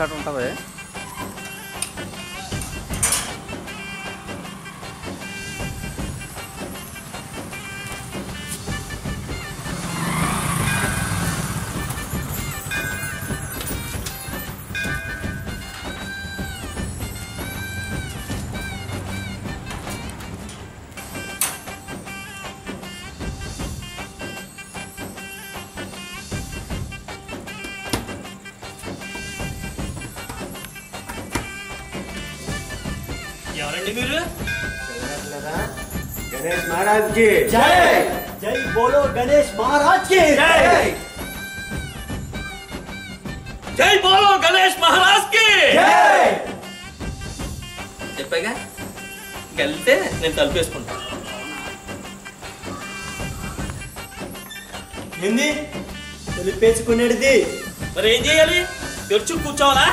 잘 온다고 해? ఎవరండి మీరు? గణేష్ మహారాజ్కి జై! జై! బోలో గణేష్ మహారాజ్కి జై! జై బోలో గణేష్ మహారాజ్కి చెప్పాగా? వెళ్తే నేను తలుపేసుకుంటా ఏంది? తెలిపేసుకునేది మరి ఏం చేయాలి? తెరుచు కూర్చోవాలా?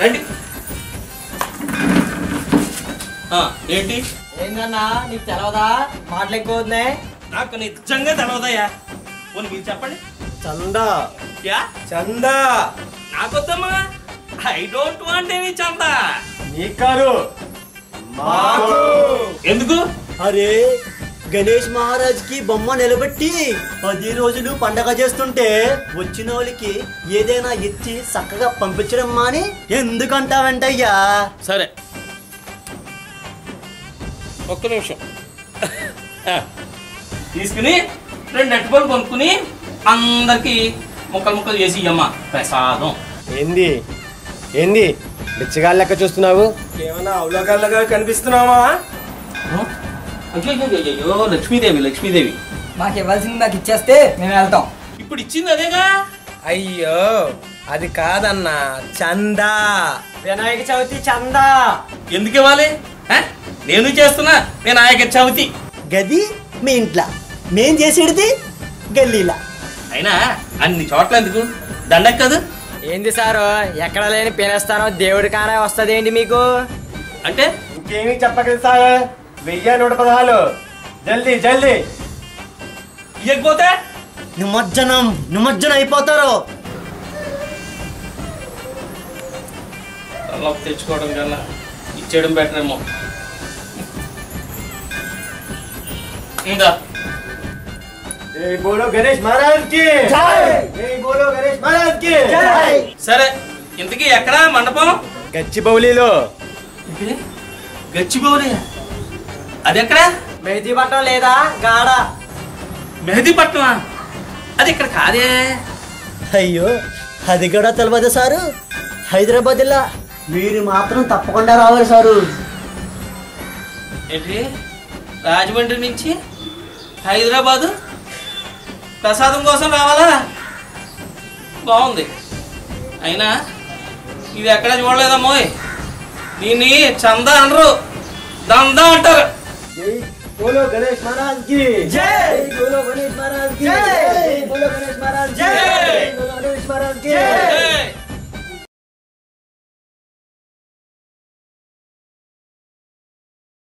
రండి. ఏంటి? ఏందన్నా నీకు తెలవదా? మాటలు ఎక్కువ అవుతున్నాయి నాకు నిజంగా తెలవదయ్యా. పోనీ మీరు చెప్పండి. చందా. యా? చందా. నాకొద్దమ్మా. ఐ డోంట్ వాంట్ ఎనీ చందా. నీకు కాదు మాకు. ఎందుకు? అరే గణేష్ మహారాజ్కి బొమ్మ నిలబెట్టి పది రోజులు పండగ చేస్తుంటే వచ్చిన వాళ్ళకి ఏదైనా ఇచ్చి చక్కగా పంపించడం మాని ఎందుకంటావంటయ్యా? సరే ఒక్క నిమిషం. ఆ, తీసుకుని రెండు అట్టుపళ్ళు కొనుక్కుని అందరికి ముక్కలు ముక్కలు చేసి ఇయ్యమ్మా. ప్రసాదం. ఏంది? ఏంది? బిచ్చగాళ్ళ లెక్క చూస్తున్నావు? ఏమన్నా అవలోకాలుగా కనిపిస్తున్నావా? అయ్యో అయ్యో, అయ్యో, అయ్యో లక్ష్మీదేవి లక్ష్మీదేవి. మాకు ఇవ్వాల్సింది మాకు ఇచ్చేస్తే మేము వెళ్తాం. ఇప్పుడు ఇచ్చింది అదేగా? అయ్యో అది కాదన్నా చందా. వినాయక చవితి చందా. ఎందుకు ఇవ్వాలి? నేను చేస్తున్నా నేను ఆయక చవితి. గది మీ ఇంట్లో. మేం చేసేది గల్లీలా. అయినా అన్ని చోట్ల ఎందుకు? దండక్ కదా. ఏంది సారు ఎక్కడ లేని పినేస్తానో దేవుడి కానే వస్తుంది ఏంటి మీకు? అంటే? ఇంకేమీ చెప్పగలదు సార్. వెయ్యి నూట పదహారు జల్దీ జల్దీ. ఇవ్వకపోతే నిమజ్జనం నిమజ్జనం అయిపోతారు. తెచ్చుకోవడం కన్నా ఇచ్చేయడం బెటర్ బోలో గణేష్ మహారాజ్కి జై బోలో గణేష్ మహారాజ్కి సరే ఇంతకీ ఎక్కడా మండపం? గచ్చిబౌలిలో ఇది గచ్చిబౌలి అది ఎక్కడా మెహదీ పట్టం లేదా? గాడ. మెహదీపట్నమా అది ఇక్కడ కాదే. అయ్యో అది కూడా తెలియదు సారు. హైదరాబాద్లో మీరు మాత్రం తప్పకుండా రావాలి సారు. ఏంటి? రాజమండ్రి నుంచి? హైదరాబాదు? ప్రసాదం కోసం రావాలా? బాగుంది. అయినా ఇది ఎక్కడ చూడలేదమ్మోయ్ దీన్ని చందా అనరు. దందా అంటారు. జై బోలో గణేష్ మహారాజ్కి. జై బోలో గణేష్ మహారాజ్కి. జై బోలో గణేష్ మహారాజ్